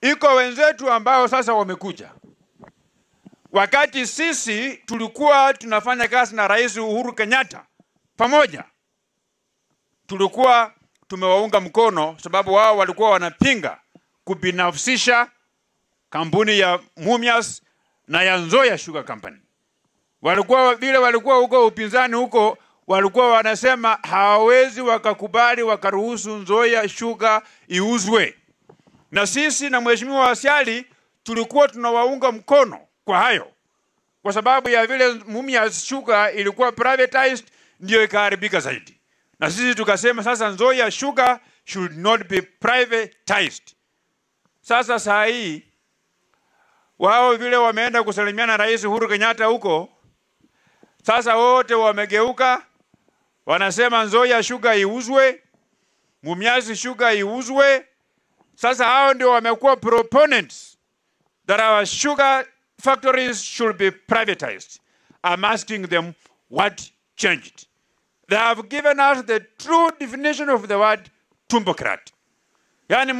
iko wenzetu ambao sasa wamekuja. Wakati sisi tulikuwa tunafanya kazi na Rais Uhuru Kenyatta pamoja, tulikuwa tumewaunga mkono, sababu wao walikuwa wanapinga kubinafsisha kampuni ya Mumias na ya Nzoia Sugar Company. Walikuwa vile walikuwa huko upinzani huko, walikuwa wanasema hawawezi wakakubali wakaruhusu Nzoia Sugar iuzwe, na sisi na Mheshimiwa Asiali tulikuwa tunawaunga mkono kwa hayo, kwa sababu ya vile Mumias Sugar ilikuwa privatized, ndio ikaharibika zaidi, na sisi tukasema sasa Nzoia Sugar should not be privatized. Sasa saa hii wao vile wameenda kusalimiana na Rais Uhuru Kenyatta huko, sasa wote wamegeuka, wanasema Nzoia Sugar iuzwe, Mumias Sugar iuzwe. Sasa hao ndio wamekuwa proponents that our sugar factories should be privatized. I'm asking them what changed. They have given us the true definition of the word tumbocrat. Yani